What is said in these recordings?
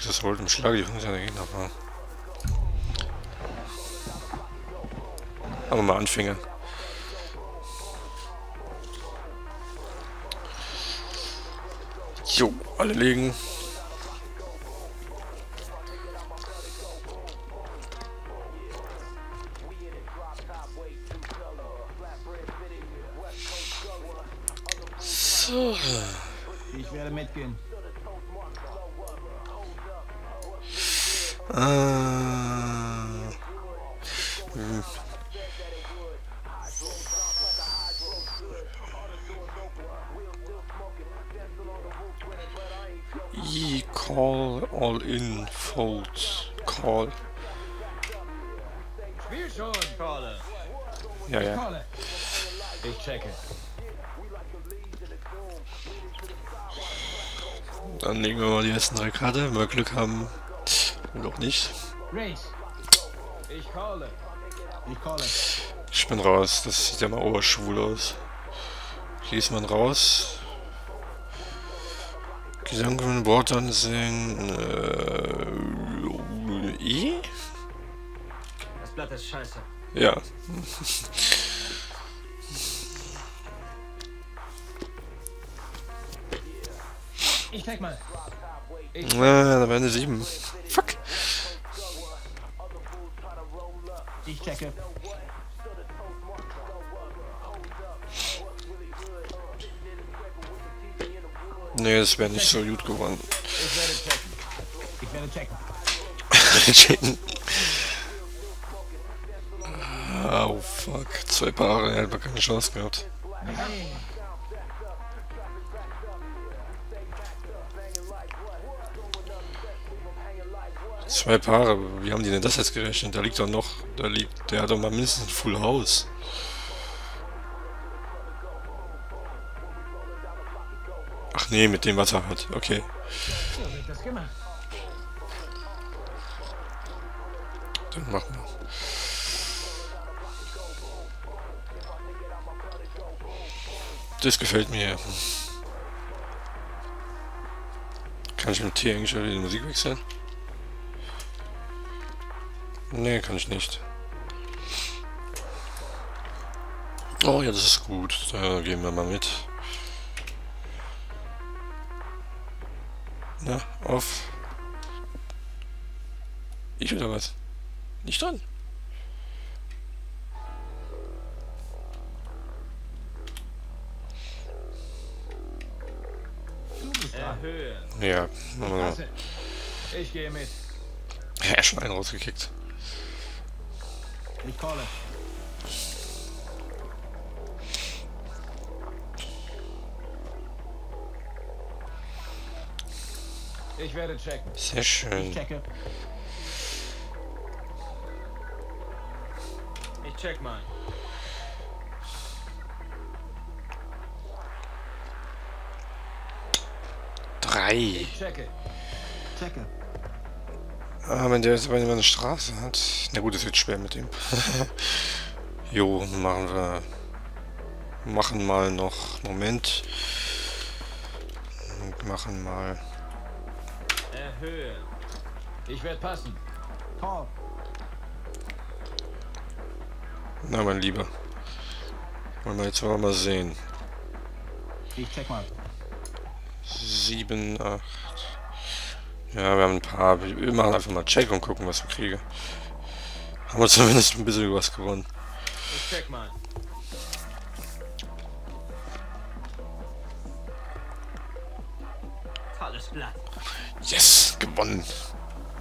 Ja, das Texas Hold'em schlage die von seiner Gegner. Aber mal Anfänger. Jo, alle legen. So. Ich werde mitgehen. Hm. E call all in fold call. Spiel schon, Caller. Ja, ja. Ich checke. Dann legen wir mal die ersten drei Karte. Wenn wir Glück haben. Oder auch nicht. Ich. Ich. Ich bin raus. Das sieht ja mal oberschwul aus. Hier ist man raus. Gesang Wort ansehen. Äh, E? Das Blatt ist scheiße. Ja. Ich check mal. Äh, da werden sie sieben. Fuck. Ich checke. Nee, das wäre nicht so gut geworden. Ich werde checken. Ich werde checken. Checken. oh fuck. Zwei Paare, er hat keine Chance gehabt. Zwei Paare, wie haben die denn das jetzt gerechnet? Da liegt doch noch, da liegt, der hat doch mal mindestens ein Full House. Ach nee, mit dem was er hat, okay. Dann machen wir. Das gefällt mir. Kann ich mit T eigentlich die Musik wechseln? Nee, kann ich nicht. Oh ja, das ist gut. Da gehen wir mal mit. Na, auf. Ich oder was? Nicht dran. Erhöhen. Ja. Ich gehe mit. Ja, schon einen rausgekickt. Ich calle. Ich werde checken. Sehr Ich schön. checke. Ich check mal. Drei. Ich checke. Checke. Ah, wenn der jetzt aber immer eine Straße hat. Na gut, das wird schwer mit dem. jo, machen wir. Machen mal noch. Moment. Machen mal. Erhöhen. Ich werde passen. Call. Na, mein Lieber. Wollen wir jetzt mal sehen. Ich check mal. Sieben, acht. Ja, wir haben ein paar. Wir machen einfach mal Check und gucken, was wir kriegen. Haben wir zumindest ein bisschen was gewonnen. Ich check mal. Tolles Blatt. Yes, gewonnen.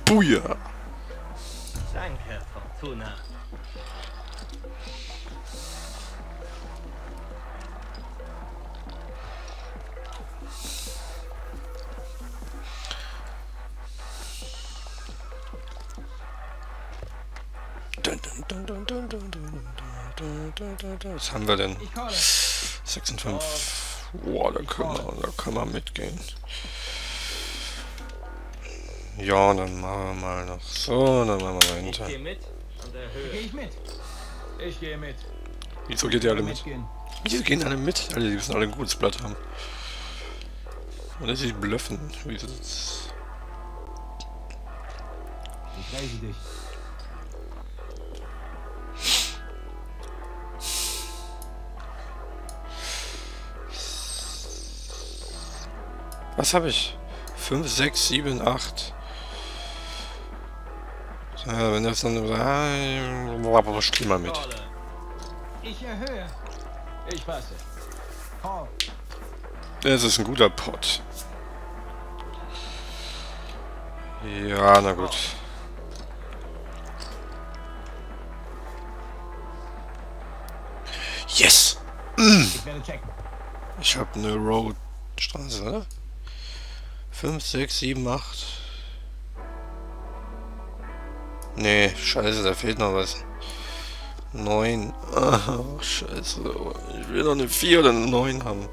Buja. Danke, Fortuna. Was haben wir denn? Ich calle. 6 und 5. Boah, da können wir, da können wir mitgehen. Ja, dann machen wir mal noch so, dann machen wir Ich dahinter. gehe mit und Gehe erhöhe. ich mit. Ich gehe mit. Wieso geht ihr alle mit? Wieso gehen alle mit? Alle, die müssen alle ein gutes Blatt haben. Oder sie blöffen. Wieso das? Lese dich. Was habe ich? 5, 6, 7, 8. Ja, wenn das dann... Ah, spiel mal mit. Ich erhöhe. Ich passe. Das ist ein guter Pot. Ja, na gut. Yes! Ich habe eine Roadstraße, oder? 5, 6, 7, 8. Nee, scheiße, da fehlt noch was. 9. Ach, scheiße. Ich will noch eine 4 oder eine 9 haben.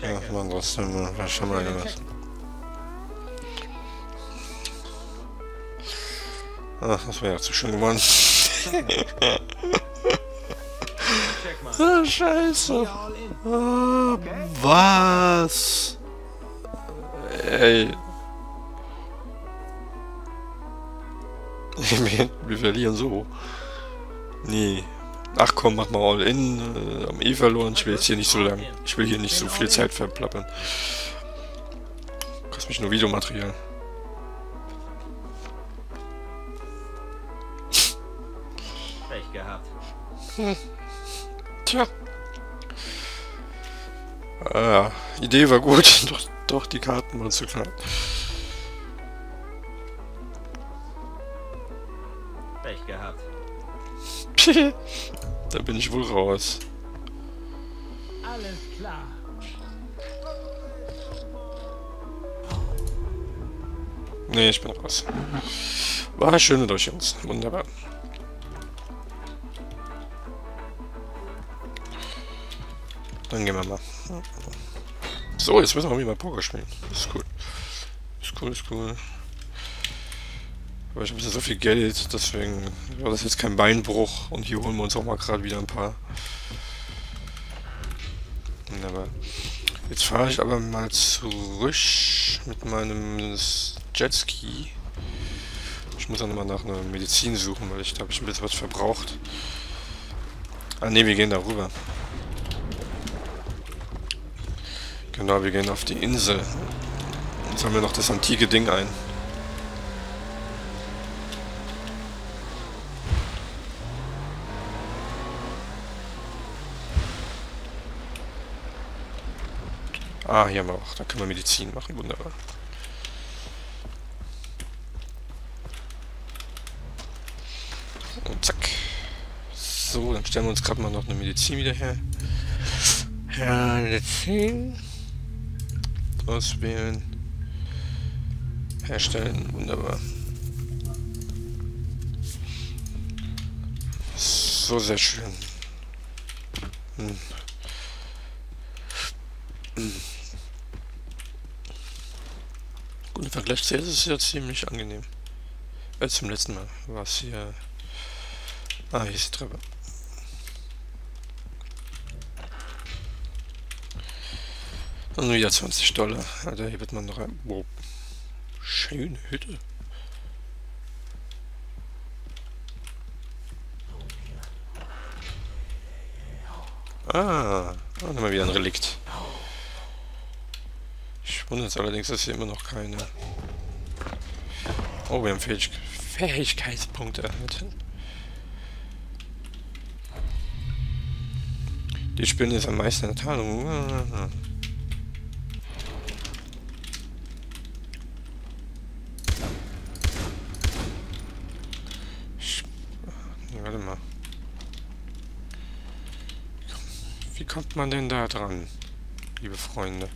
Ja, man trotzdem, war schon mal was. Ach, das wäre ja zu schön geworden. Mal. Ah, scheiße. Ah, was? Ey. Wir, verlieren so. Nee. Ach komm, mach mal all in. Äh, am eh verloren. Ich will jetzt hier nicht so lang. Ich will hier nicht so viel Zeit verplappern. Kostet mich nur Videomaterial. Pech gehabt. Tja. Ah, Idee war gut, doch, doch die Karten waren zu klein. Pech gehabt. da bin ich wohl raus. Alles klar. Nee, ich bin raus. War schön mit euch, Jungs. Wunderbar. Dann gehen wir mal. So, jetzt müssen wir wieder mal Poker spielen. Ist cool. Ist cool, ist cool. Aber ich habe so viel Geld, deswegen war das jetzt kein Beinbruch. Und hier holen wir uns auch mal gerade wieder ein paar. Wunderbar. Jetzt fahre ich aber mal zurück mit meinem Jetski. Ich muss dann mal nach einer Medizin suchen, weil ich da habe ich ein bisschen was verbraucht. Ah ne, wir gehen da rüber. Genau, wir gehen auf die Insel. Jetzt haben wir noch das antike Ding ein. Ah, hier haben wir auch. Da können wir Medizin machen. Wunderbar. Und zack. So, dann stellen wir uns gerade mal noch eine Medizin wieder her. Ja, Medizin. Auswählen. Herstellen. Wunderbar. So, sehr schön. Hm. Gut, im Vergleich zu jetzt ist es ja ziemlich angenehm. Als zum letzten Mal war es hier... Ah, hier ist die Treppe. Und wieder 20 Dollar. Alter, hier wird man noch ein... Wow. Schöne Hütte. Ah, dann haben wir wieder ein Relikt. Ich wundere jetzt allerdings, dass hier immer noch keine... Oh, wir haben Fähig Fähigkeitspunkte erhalten. Die Spinne ist am meisten in der Tarnung. Ah. Ich- Nee, Warte mal. Kommt man denn da dran, liebe Freunde?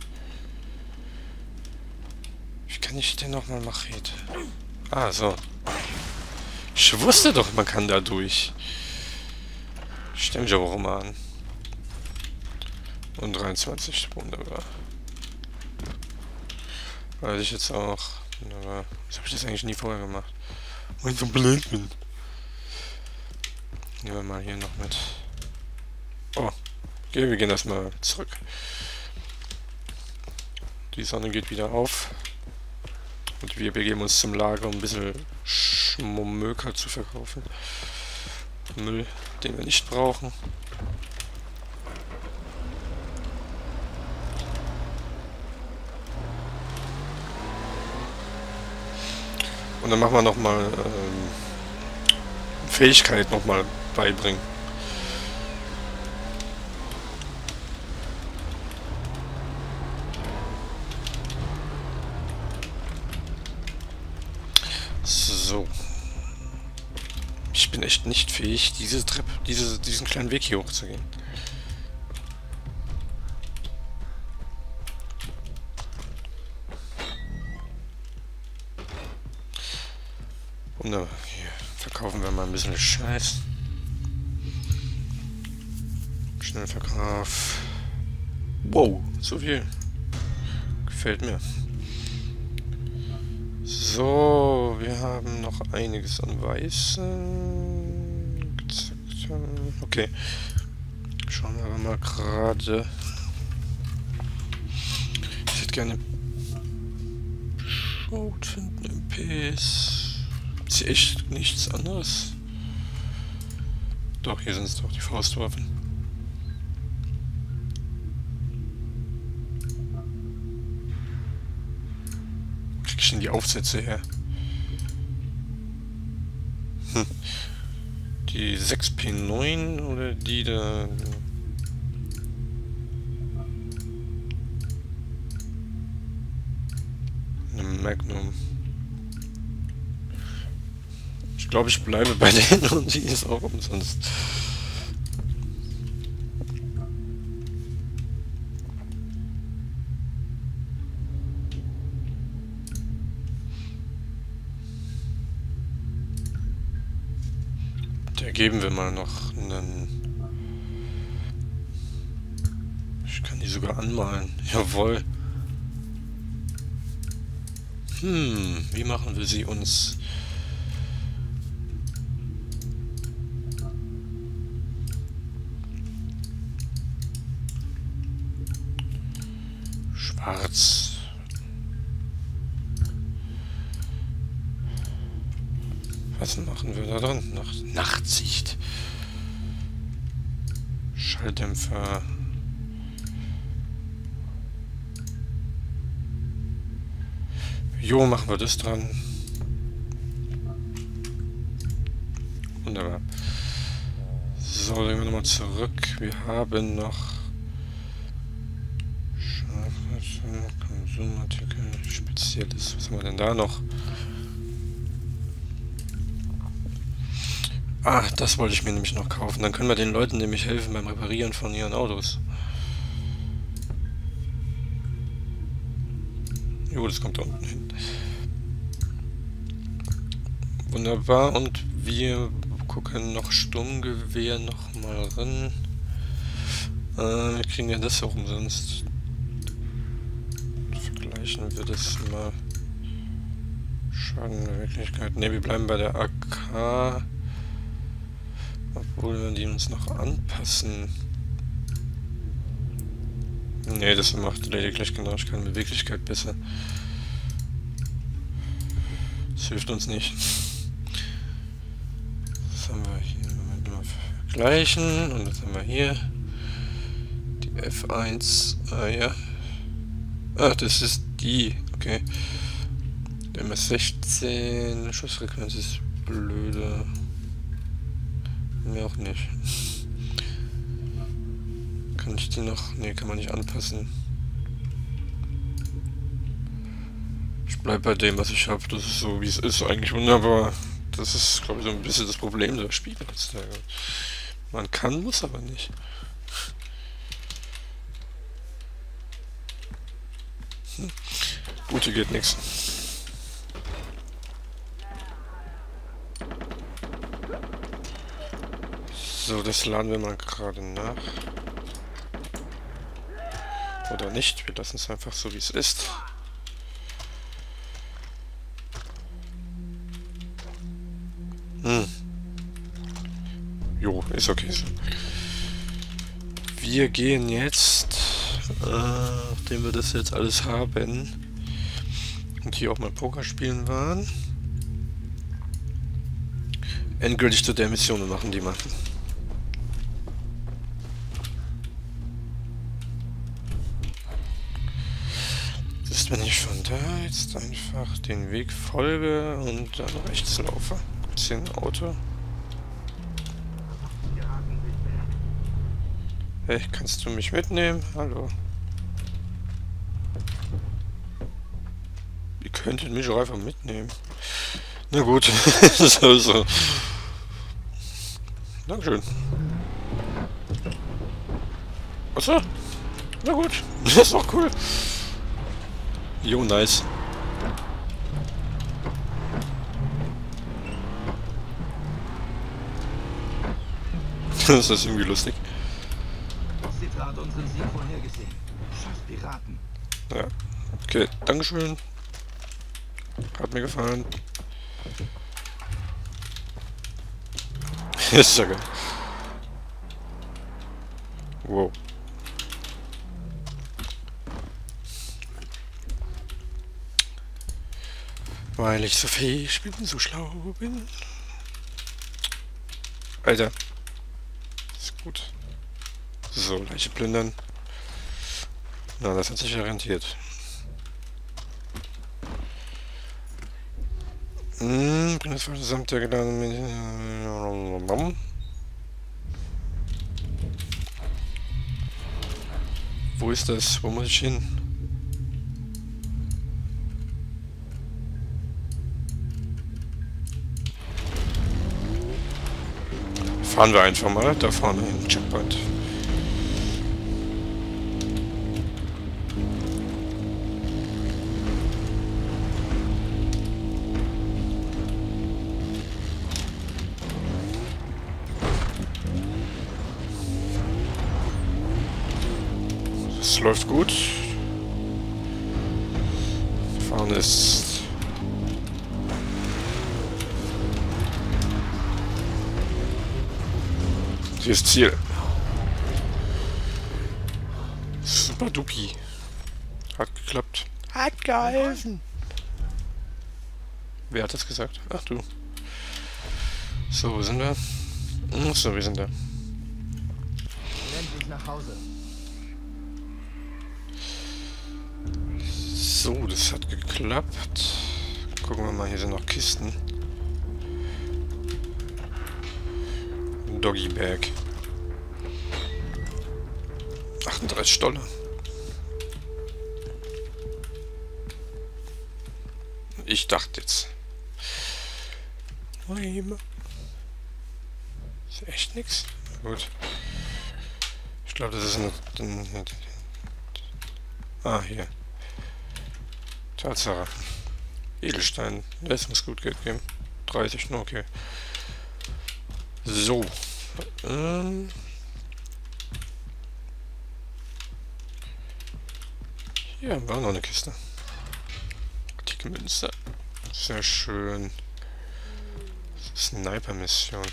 Wie kann ich denn nochmal Machete? Ah, so. Ich wusste doch, man kann da durch. Ich stelle mich aber auch immer an. Und 23, wunderbar. Weiß ich jetzt auch. Wunderbar. Das habe ich das eigentlich nie vorher gemacht. Weil ich so blind bin. Nehmen wir mal hier noch mit. Oh. Okay, wir gehen erstmal zurück. Die Sonne geht wieder auf. Und wir begeben uns zum Lager, um ein bisschen Schmummöker zu verkaufen. Müll, den wir nicht brauchen. Und dann machen wir nochmal ähm, Fähigkeit nochmal beibringen. So. Ich bin echt nicht fähig, diese Treppe, diese, diesen kleinen Weg hier hochzugehen. Wunderbar. Hier verkaufen wir mal ein bisschen Scheiß. Schnellverkauf. Wow, so viel. Gefällt mir. So, wir haben noch einiges an Weißen. Okay. Schauen wir mal gerade. Ich hätte gerne Schoten MPs. Ist echt nichts anderes? Doch, hier sind es doch die Faustwaffen. Denn die Aufsätze her? Hm. Die 6P9 oder die da... Magnum. Ich glaube, ich bleibe bei denen und die ist auch umsonst. Geben wir mal noch einen... Ich kann die sogar anmalen. Jawohl. Hm, wie machen wir sie uns... Schwarz. Was machen wir da dran? Nacht Nachtsicht. Schalldämpfer. Jo, machen wir das dran. Wunderbar. So, dann gehen wir nochmal zurück. Wir haben noch Konsumartikel, Spezielles. Was haben wir denn da noch? Ah, das wollte ich mir nämlich noch kaufen. Dann können wir den Leuten nämlich helfen beim Reparieren von ihren Autos. Jo, das kommt da unten hin. Wunderbar. Und wir gucken noch Sturmgewehr noch mal rein. Äh, wir kriegen ja das auch umsonst. Vergleichen wir das mal. Schaden Wirklichkeit. Ne, wir bleiben bei der AK. Obwohl wir die uns noch anpassen. Ne, das macht lediglich Genauigkeit und Beweglichkeit besser. Das hilft uns nicht. Was haben wir hier? Moment mal vergleichen. Und was haben wir hier? Die F1. Ah ja. Ach, das ist die. Okay. Der MS-16. Schussfrequenz ist blöde. Mir auch nicht. Kann ich die noch... Ne, kann man nicht anpassen. Ich bleib bei dem, was ich habe. Das ist so, wie es ist. Eigentlich wunderbar. Das ist, glaube ich, so ein bisschen das Problem der Spiele. Man kann, muss aber nicht. Hm. Gute geht nichts. So, das laden wir mal gerade nach. Oder nicht, wir lassen es einfach so, wie es ist. Hm. Jo, ist okay. Wir gehen jetzt, äh, nachdem wir das jetzt alles haben, Und hier auch mal Poker spielen waren. Endgültig zu der Mission machen, die machen. Ist, wenn ich von da jetzt einfach den Weg folge und dann rechts laufe. Gibt's hier ein Auto? Hey, kannst du mich mitnehmen? Hallo. Ihr könntet mich auch einfach mitnehmen. Na gut, so, so. Dankeschön. Achso? Na gut, das ist doch cool. Jo, nice. Das ist irgendwie lustig. Citra hat unseren Sieg vorhergesehen. Scheiß Piraten. Ja. Okay, Dankeschön. Hat mir gefallen. ist ja geil. Wow. Weil ich so fähig bin, so schlau bin. Alter. Ist gut. So, Leiche plündern. Na, das hat sich ja rentiert. Hm, bring das gesamt der geladene Wo ist das? Wo muss ich hin? Fahren wir einfach mal da vorne hin, Checkpoint. Es läuft gut. Fahren ist Hier ist Ziel. Super dupi. Hat geklappt. Hat geholfen. Wer hat das gesagt? Ach du. So, wo sind wir? Ach so, wir sind da. Endlich nach Hause. So, das hat geklappt. Gucken wir mal, hier sind noch Kisten. Doggy Bag. 38 Stolle. Ich dachte jetzt. Ist echt nix? Gut. Ich glaube, das ist ein... Ah, hier. Tatsache. Edelstein. Das muss gut Geld geben. 30, nur okay. So. Ähm. Hier haben wir noch eine Kiste. Antike Münze. Sehr schön. Sniper-Mission.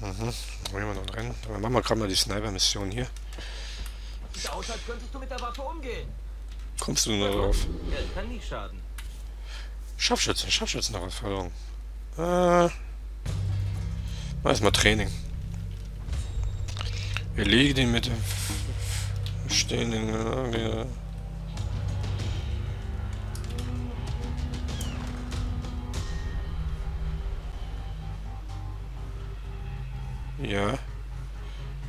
Mhm. Wo haben wir noch drin? Aber machen wir gerade mal die Sniper-Mission hier. Sieht aus, als könntest du mit der Waffe umgehen. Kommst du nur drauf? Geld kann nie schaden. Scharfschützen, Scharfschützen-Herausforderung. Äh. Mal erstmal Training. Erlege den mit dem stehenden. Äh, ja.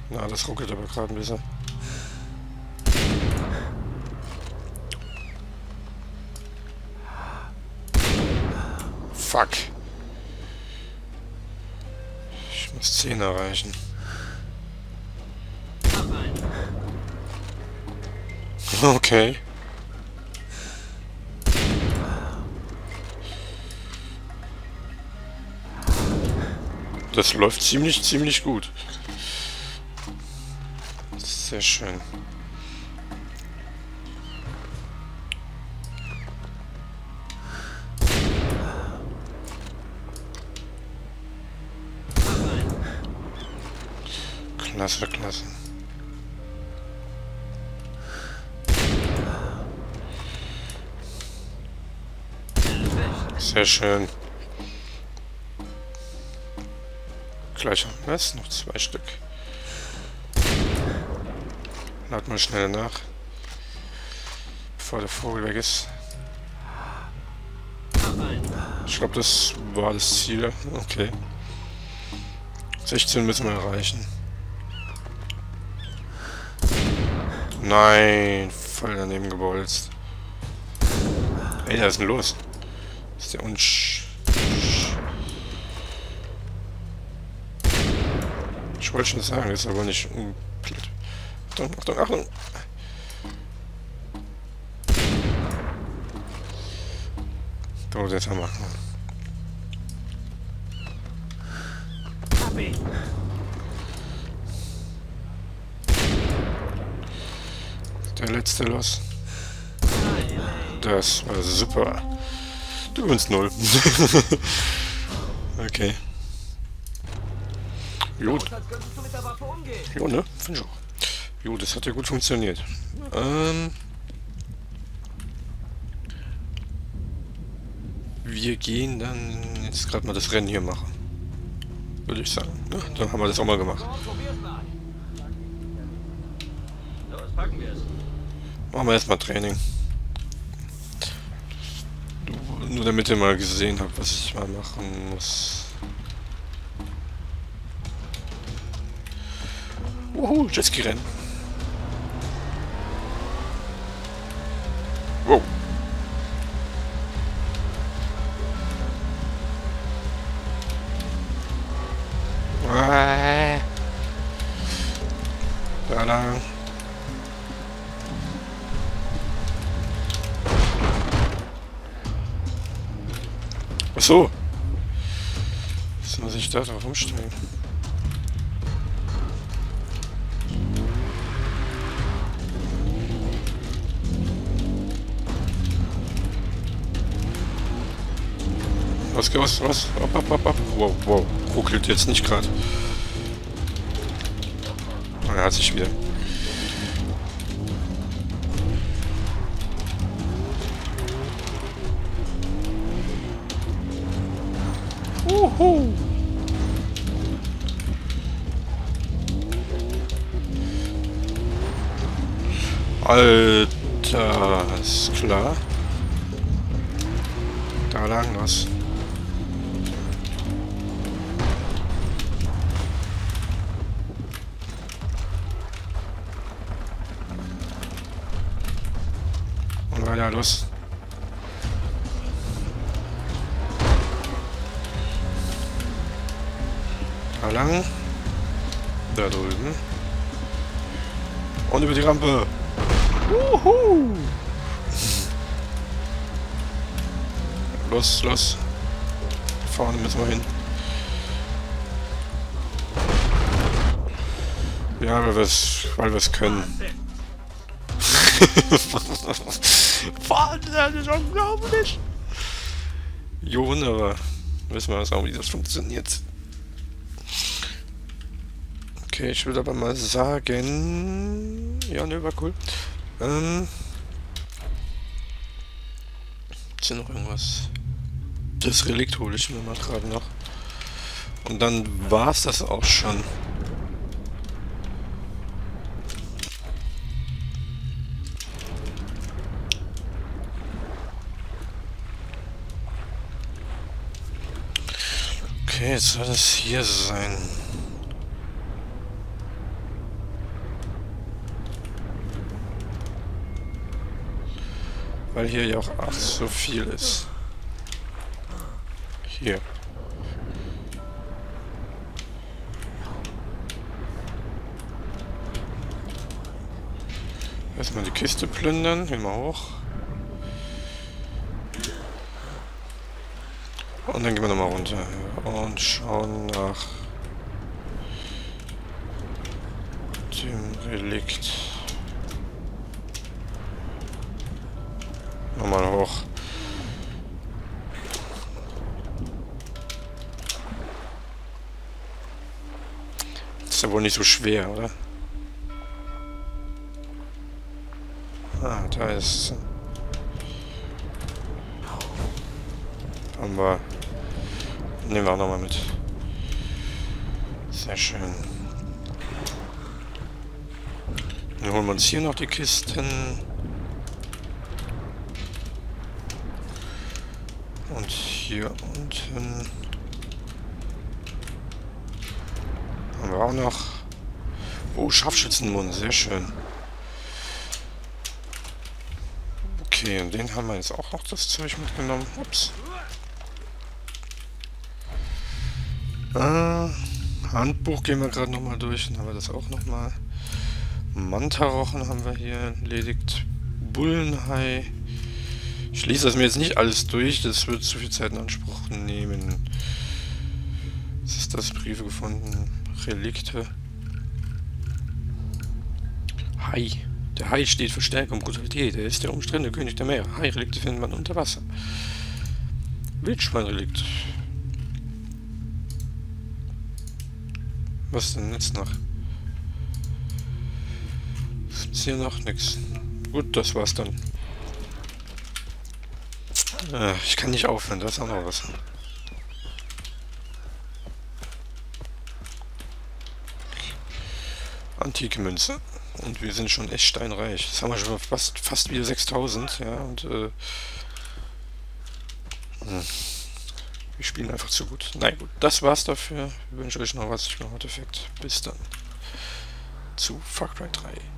Na, das ruckelt aber gerade ein bisschen. Fuck. 10 erreichen. Okay. Das läuft ziemlich, ziemlich gut. Sehr schön. Klasse, klasse. Sehr schön. Gleich was? Noch zwei Stück. Lad mal schnell nach. Bevor der Vogel weg ist. Ich glaube, das war das Ziel. Okay. 16 müssen wir erreichen. Nein, voll daneben gebolzt. Ey, was ist denn los? Ist der unsch... Ich wollte schon sagen, ist aber nicht... Achtung, Achtung, Achtung! Da muss jetzt machen. Der letzte los. Das war super. Du gewinnst null. okay. Gut. Jo, ne? Finde ich auch. Jo, das hat ja gut funktioniert. Ähm... Wir gehen dann jetzt gerade mal das Rennen hier machen. Würde ich sagen. Ne? Dann haben wir das auch mal gemacht. Machen wir erstmal Training. Nur damit ihr mal gesehen habt, was ich mal machen muss. Uhu, Jetski-Rennen. Wow. So. Jetzt muss ich da drauf umsteigen. Was, was, was? Ab, ab, ab, ab. Wow, wow. Ruckelt jetzt nicht gerade. Er hat sich wieder. Uhu. Alter, ist klar. Da lang was. Und weiter los. Lang. Da drüben. Und über die Rampe. Uhu. Los, los. Vorne müssen wir hin. Ja, weil wir es weil wir's können. Wahnsinn, das ist unglaublich. Jo, wunderbar. Wissen wir auch, wie das funktioniert. Okay, ich würde aber mal sagen... Ja, ne, war cool. Ähm... Ist hier noch irgendwas? Das Relikt hole ich mir mal gerade noch. Und dann war's das auch schon. Okay, jetzt soll es hier sein. Weil hier ja auch ach so viel ist. Hier. Erstmal die Kiste plündern, wir hoch. Und dann gehen wir nochmal runter und schauen nach dem Relikt. Nicht so schwer, oder? Ah, da ist... Haben wir. Nehmen wir auch nochmal mit. Sehr schön. Dann holen wir uns hier noch die Kisten. Und hier unten haben wir auch noch. Oh, Scharfschützenmund, sehr schön. Okay, und den haben wir jetzt auch noch das Zeug mitgenommen. Ups. Ah, Handbuch gehen wir gerade nochmal durch, dann haben wir das auch nochmal. Mantarochen haben wir hier erledigt. Bullenhai. Ich schließe das mir jetzt nicht alles durch, das wird zu viel Zeit in Anspruch nehmen. Was ist das? Briefe gefunden. Relikte. Hai. Der Hai steht für Stärke und Brutalität. Er ist der umstrittene König der Meere. Hai-Relikte findet man unter Wasser. Wildschwein-Relikt. Was denn jetzt noch? Ist hier noch nichts. Gut, das war's dann. Äh, ich kann nicht aufhören, da ist auch noch was. Antike Münze. Und wir sind schon echt steinreich. Jetzt haben wir schon fast, fast wieder 6000, ja, und äh, hm. wir spielen einfach zu gut. Na gut, das war's dafür. Ich wünsche euch noch was. Ich bin Artefakt. Bis dann. Zu Far Cry 3.